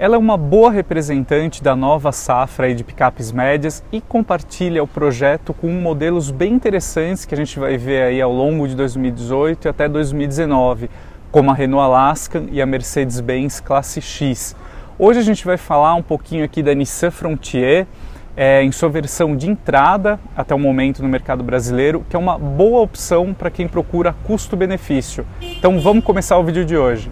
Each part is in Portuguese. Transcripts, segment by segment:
Ela é uma boa representante da nova safra de picapes médias e compartilha o projeto com modelos bem interessantes que a gente vai ver aí ao longo de 2018 e até 2019, como a Renault Alaskan e a Mercedes-Benz Classe X. Hoje a gente vai falar um pouquinho aqui da Nissan Frontier, é, em sua versão de entrada até o momento no mercado brasileiro, que é uma boa opção para quem procura custo-benefício. Então vamos começar o vídeo de hoje.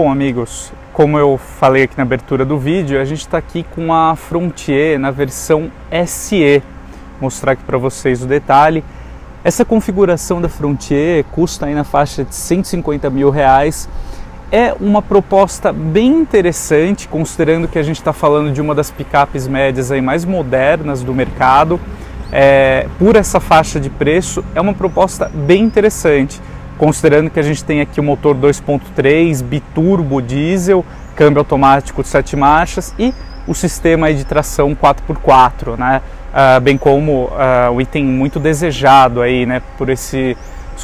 Bom, amigos, como eu falei aqui na abertura do vídeo, a gente está aqui com a Frontier na versão SE. Vou mostrar aqui para vocês o detalhe. Essa configuração da Frontier custa aí na faixa de 150 mil reais. É uma proposta bem interessante, considerando que a gente está falando de uma das picapes médias aí mais modernas do mercado. É, por essa faixa de preço, é uma proposta bem interessante considerando que a gente tem aqui o motor 2.3 biturbo diesel, câmbio automático de 7 marchas e o sistema de tração 4x4, né? Uh, bem como uh, o item muito desejado aí, né, por esses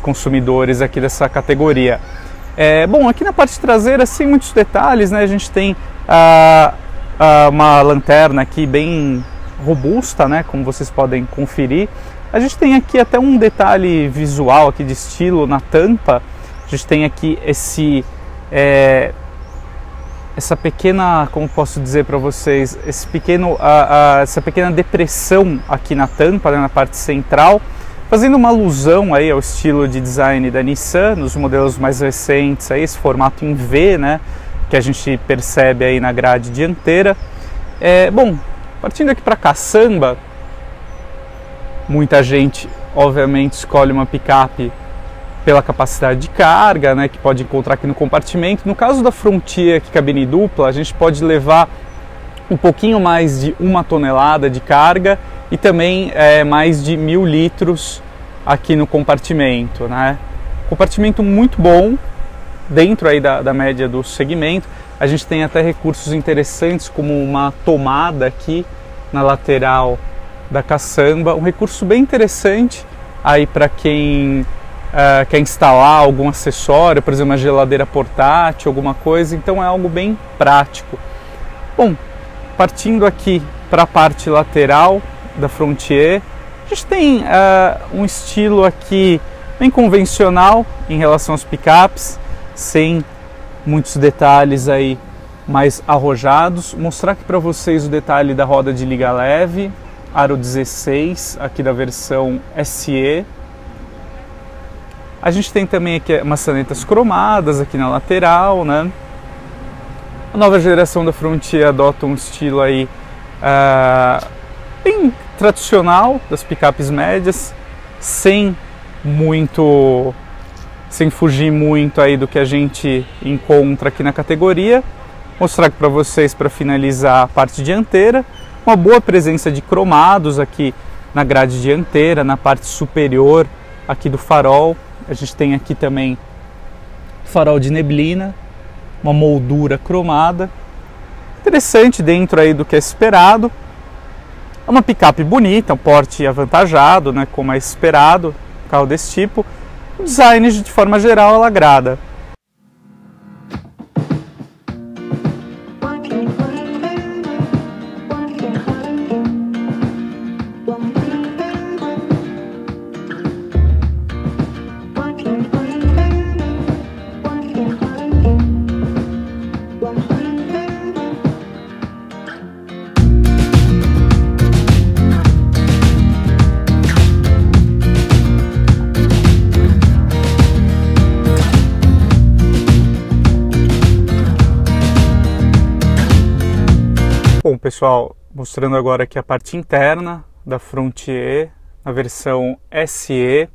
consumidores aqui dessa categoria. É, bom, aqui na parte traseira, sem muitos detalhes, né, a gente tem uh, uma lanterna aqui bem robusta, né, como vocês podem conferir. A gente tem aqui até um detalhe visual aqui de estilo na tampa. A gente tem aqui esse é, essa pequena, como posso dizer para vocês, esse pequeno, essa pequena depressão aqui na tampa, né, na parte central, fazendo uma alusão aí ao estilo de design da Nissan, nos modelos mais recentes, aí, esse formato em V, né, que a gente percebe aí na grade dianteira. É, bom, partindo aqui para caçamba, Muita gente, obviamente, escolhe uma picape pela capacidade de carga, né, que pode encontrar aqui no compartimento. No caso da Frontier, que cabine dupla, a gente pode levar um pouquinho mais de uma tonelada de carga e também é, mais de mil litros aqui no compartimento, né? Compartimento muito bom, dentro aí da, da média do segmento. A gente tem até recursos interessantes como uma tomada aqui na lateral da caçamba, um recurso bem interessante aí para quem uh, quer instalar algum acessório, por exemplo, uma geladeira portátil, alguma coisa, então é algo bem prático. Bom, partindo aqui para a parte lateral da Frontier, a gente tem uh, um estilo aqui bem convencional em relação aos picapes, sem muitos detalhes aí mais arrojados. Mostrar aqui para vocês o detalhe da roda de liga leve, aro 16 aqui da versão SE. A gente tem também aqui maçanetas cromadas aqui na lateral, né? A nova geração da Frontier adota um estilo aí uh, bem tradicional das picapes médias, sem muito sem fugir muito aí do que a gente encontra aqui na categoria. Mostrar aqui para vocês para finalizar a parte dianteira uma boa presença de cromados aqui na grade dianteira, na parte superior aqui do farol. A gente tem aqui também farol de neblina, uma moldura cromada. Interessante dentro aí do que é esperado. É uma picape bonita, um porte avantajado, né, como é esperado, um carro desse tipo. O design de forma geral ela agrada. Pessoal, mostrando agora aqui a parte interna da Frontier, a versão SE.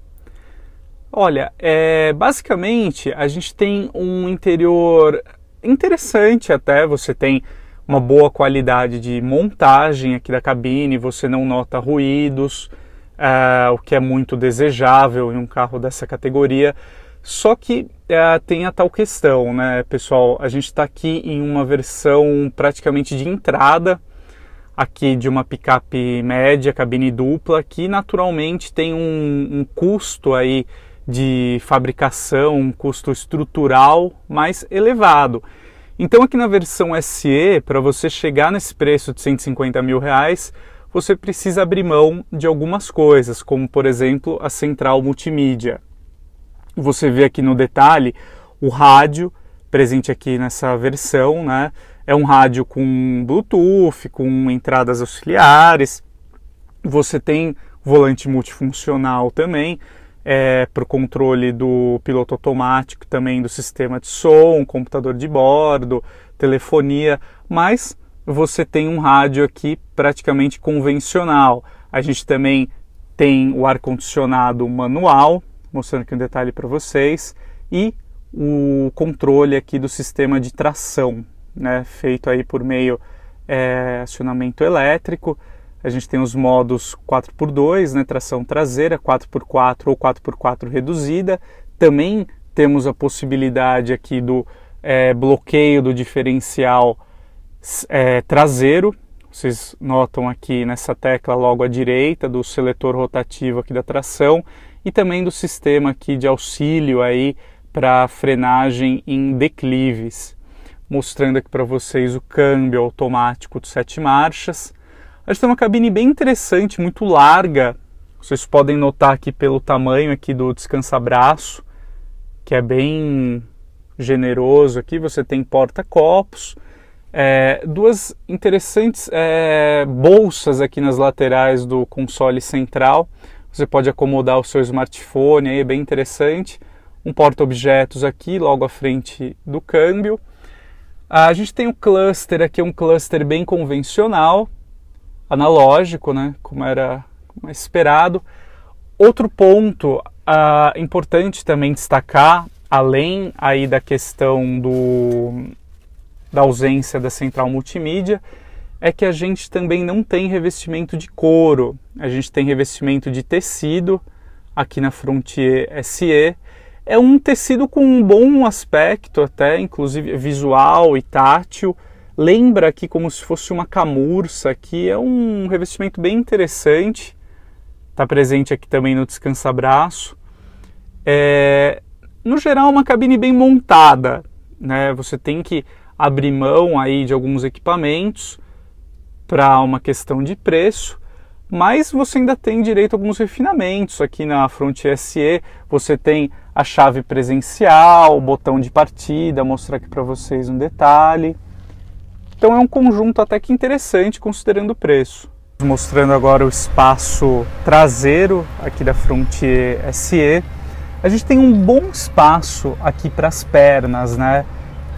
Olha, é, basicamente a gente tem um interior interessante até, você tem uma boa qualidade de montagem aqui da cabine, você não nota ruídos, é, o que é muito desejável em um carro dessa categoria. Só que é, tem a tal questão, né, pessoal? A gente está aqui em uma versão praticamente de entrada aqui de uma picape média, cabine dupla, que naturalmente tem um, um custo aí de fabricação, um custo estrutural mais elevado. Então aqui na versão SE, para você chegar nesse preço de 150 mil reais, você precisa abrir mão de algumas coisas, como por exemplo a central multimídia. Você vê aqui no detalhe o rádio presente aqui nessa versão, né? É um rádio com Bluetooth, com entradas auxiliares. Você tem volante multifuncional também, é, para o controle do piloto automático, também do sistema de som, computador de bordo, telefonia, mas você tem um rádio aqui praticamente convencional. A gente também tem o ar-condicionado manual, mostrando aqui um detalhe para vocês, e o controle aqui do sistema de tração, né, feito aí por meio é, acionamento elétrico. A gente tem os modos 4x2, né, tração traseira, 4x4 ou 4x4 reduzida. Também temos a possibilidade aqui do é, bloqueio do diferencial é, traseiro. Vocês notam aqui nessa tecla logo à direita do seletor rotativo aqui da tração e também do sistema aqui de auxílio aí para frenagem em declives mostrando aqui para vocês o câmbio automático de sete marchas. A gente tem uma cabine bem interessante, muito larga. Vocês podem notar aqui pelo tamanho aqui do descansa-braço, que é bem generoso aqui. Você tem porta-copos, é, duas interessantes é, bolsas aqui nas laterais do console central. Você pode acomodar o seu smartphone, aí é bem interessante. Um porta-objetos aqui, logo à frente do câmbio. A gente tem o cluster aqui, um cluster bem convencional, analógico, né, como era é esperado. Outro ponto uh, importante também destacar, além aí da questão do, da ausência da central multimídia, é que a gente também não tem revestimento de couro. A gente tem revestimento de tecido aqui na Frontier SE é um tecido com um bom aspecto, até inclusive visual e tátil. Lembra aqui como se fosse uma camurça, que é um revestimento bem interessante. Está presente aqui também no descansa-braço. É, no geral, uma cabine bem montada. Né? Você tem que abrir mão aí de alguns equipamentos para uma questão de preço, mas você ainda tem direito a alguns refinamentos aqui na Frontier SE. Você tem a chave presencial, o botão de partida, mostrar aqui para vocês um detalhe. Então é um conjunto até que interessante considerando o preço. Mostrando agora o espaço traseiro aqui da Frontier SE. A gente tem um bom espaço aqui para as pernas, né?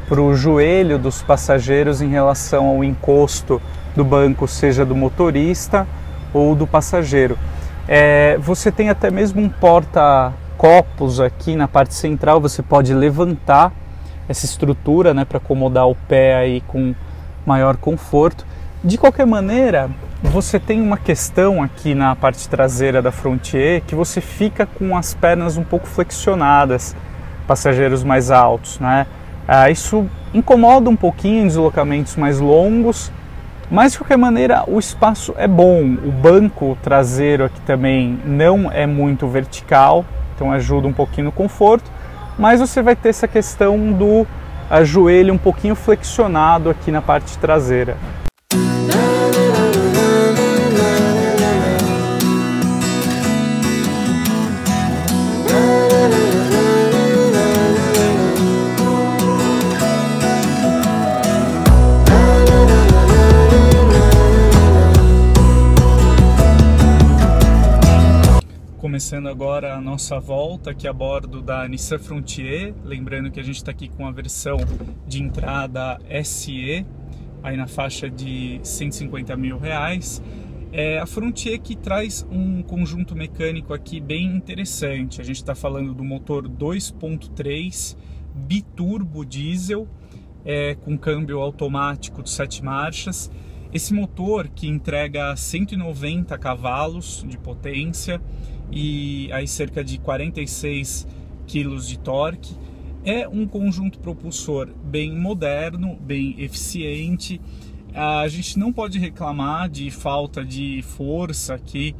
Para o joelho dos passageiros em relação ao encosto do banco, seja do motorista ou do passageiro. É, você tem até mesmo um porta copos aqui na parte central, você pode levantar essa estrutura né, para acomodar o pé aí com maior conforto. De qualquer maneira, você tem uma questão aqui na parte traseira da Frontier que você fica com as pernas um pouco flexionadas, passageiros mais altos, né? Ah, isso incomoda um pouquinho em deslocamentos mais longos, mas de qualquer maneira o espaço é bom. O banco traseiro aqui também não é muito vertical, então ajuda um pouquinho no conforto, mas você vai ter essa questão do joelho um pouquinho flexionado aqui na parte traseira. Nossa volta aqui a bordo da Nissan Frontier, lembrando que a gente está aqui com a versão de entrada SE aí na faixa de 150 mil reais. É a Frontier que traz um conjunto mecânico aqui bem interessante. A gente está falando do motor 2.3 biturbo diesel é, com câmbio automático de 7 marchas. Esse motor que entrega 190 cavalos de potência e aí cerca de 46 quilos de torque é um conjunto propulsor bem moderno, bem eficiente. A gente não pode reclamar de falta de força aqui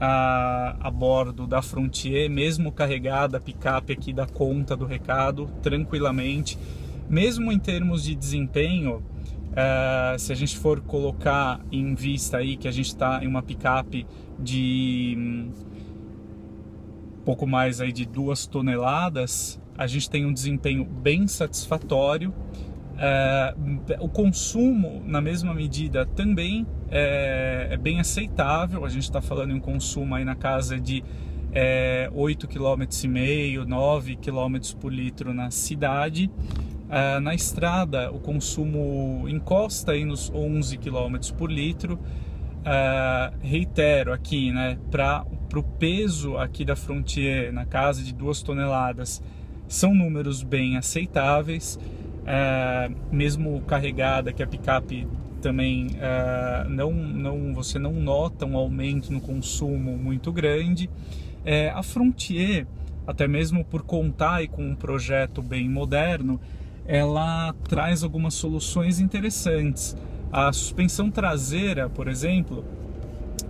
a, a bordo da Frontier, mesmo carregada a picape aqui da conta do recado tranquilamente. Mesmo em termos de desempenho, uh, se a gente for colocar em vista aí que a gente está em uma picape de um, pouco mais aí de duas toneladas, a gente tem um desempenho bem satisfatório. Uh, o consumo, na mesma medida, também é, é bem aceitável. A gente está falando em um consumo aí na casa de é, 8,5 km, 9 km por litro na cidade. Uh, na estrada, o consumo encosta aí nos 11 km por litro. Uh, reitero aqui, né, para o peso aqui da Frontier, na casa de 2 toneladas, são números bem aceitáveis, é, mesmo carregada, que a picape também é, não, não, você não nota um aumento no consumo muito grande. É, a Frontier, até mesmo por contar com um projeto bem moderno, ela traz algumas soluções interessantes. A suspensão traseira, por exemplo,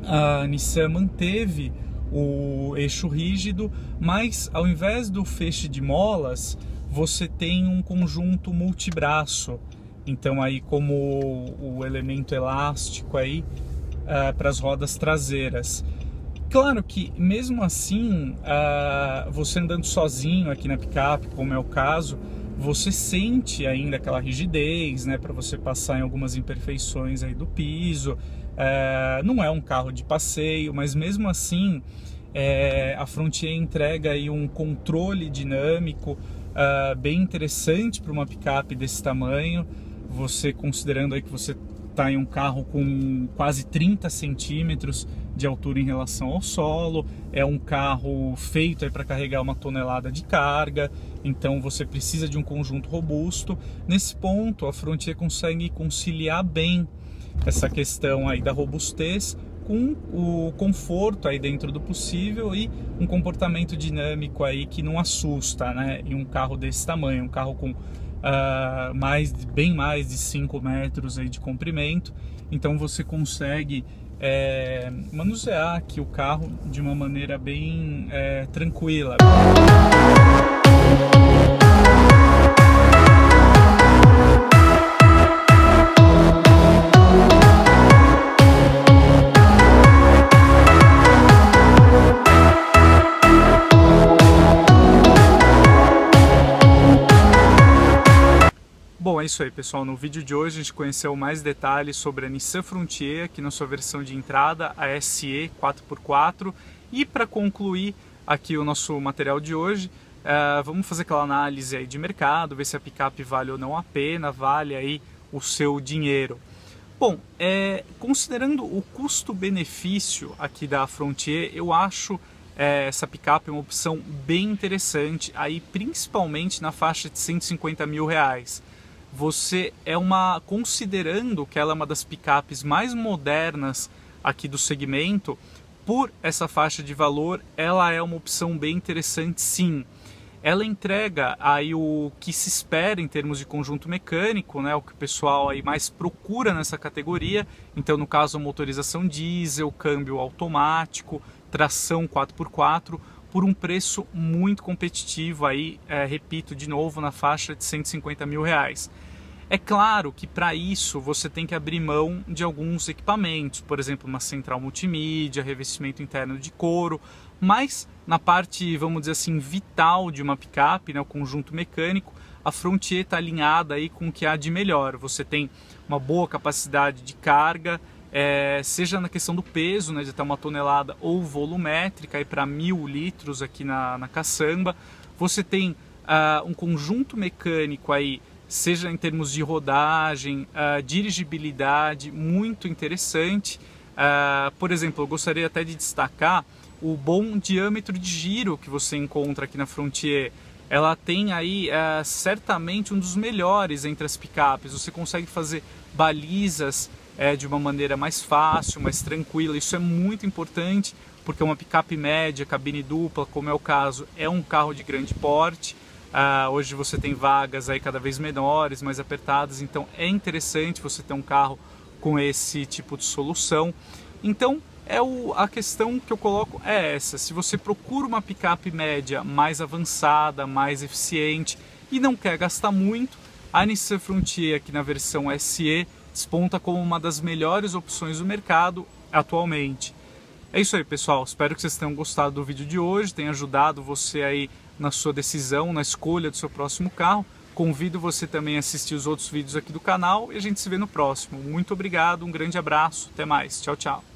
a Nissan manteve o eixo rígido, mas ao invés do feixe de molas, você tem um conjunto multibraço. Então aí como o elemento elástico aí uh, para as rodas traseiras. Claro que mesmo assim, uh, você andando sozinho aqui na picape, como é o caso, você sente ainda aquela rigidez, né, para você passar em algumas imperfeições aí do piso. É, não é um carro de passeio, mas mesmo assim é, a Frontier entrega aí um controle dinâmico uh, bem interessante para uma picape desse tamanho. Você considerando aí que você está em um carro com quase 30 centímetros de altura em relação ao solo, é um carro feito para carregar uma tonelada de carga, então você precisa de um conjunto robusto. Nesse ponto, a Frontier consegue conciliar bem essa questão aí da robustez com o conforto aí dentro do possível e um comportamento dinâmico aí que não assusta, né? Em um carro desse tamanho, um carro com uh, mais, bem mais de 5 metros aí de comprimento, então você consegue é, manusear aqui o carro de uma maneira bem é, tranquila. Isso aí pessoal, no vídeo de hoje a gente conheceu mais detalhes sobre a Nissan Frontier, aqui na sua versão de entrada, a SE 4x4 e para concluir aqui o nosso material de hoje, uh, vamos fazer aquela análise aí de mercado, ver se a picape vale ou não a pena, vale aí o seu dinheiro. Bom, é, considerando o custo-benefício aqui da Frontier, eu acho é, essa picape uma opção bem interessante, aí principalmente na faixa de 150 mil reais você é uma considerando que ela é uma das picapes mais modernas aqui do segmento, por essa faixa de valor, ela é uma opção bem interessante sim. Ela entrega aí o que se espera em termos de conjunto mecânico, né, o que o pessoal aí mais procura nessa categoria. Então, no caso, motorização diesel, câmbio automático, tração 4x4, por um preço muito competitivo aí, é, repito de novo, na faixa de 150 mil reais. É claro que para isso você tem que abrir mão de alguns equipamentos, por exemplo, uma central multimídia, revestimento interno de couro, mas na parte, vamos dizer assim, vital de uma picape, né, o conjunto mecânico, a Frontier está alinhada aí com o que há de melhor. Você tem uma boa capacidade de carga, é, seja na questão do peso, né, de até uma tonelada, ou volumétrica, para mil litros aqui na, na caçamba. Você tem uh, um conjunto mecânico aí seja em termos de rodagem, uh, dirigibilidade, muito interessante. Uh, por exemplo, eu gostaria até de destacar o bom diâmetro de giro que você encontra aqui na Frontier. Ela tem aí certamente um dos melhores entre as picapes. Você consegue fazer balizas uh, de uma maneira mais fácil, mais tranquila. Isso é muito importante porque uma picape média, cabine dupla, como é o caso, é um carro de grande porte. Uh, hoje você tem vagas aí cada vez menores, mais apertadas, então é interessante você ter um carro com esse tipo de solução. Então é o, a questão que eu coloco é essa: se você procura uma picape média mais avançada, mais eficiente e não quer gastar muito, a Nissan Frontier aqui na versão SE desponta como uma das melhores opções do mercado atualmente. É isso aí, pessoal. Espero que vocês tenham gostado do vídeo de hoje, tenha ajudado você aí na sua decisão, na escolha do seu próximo carro. Convido você também a assistir os outros vídeos aqui do canal e a gente se vê no próximo. Muito obrigado, um grande abraço, até mais. Tchau, tchau.